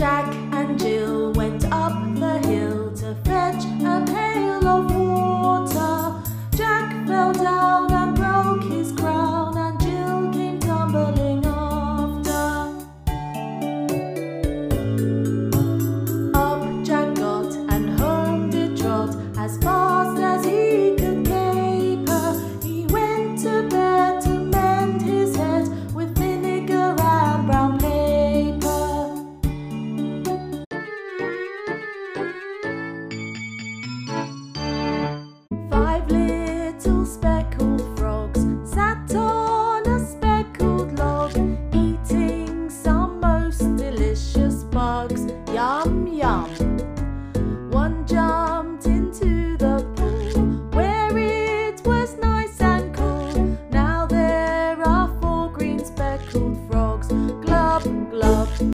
Jack and Jill went up the hill to fetch a pail of water. Jack fell down and broke his crown, and Jill came tumbling after. Up Jack got and home did trot as far. This.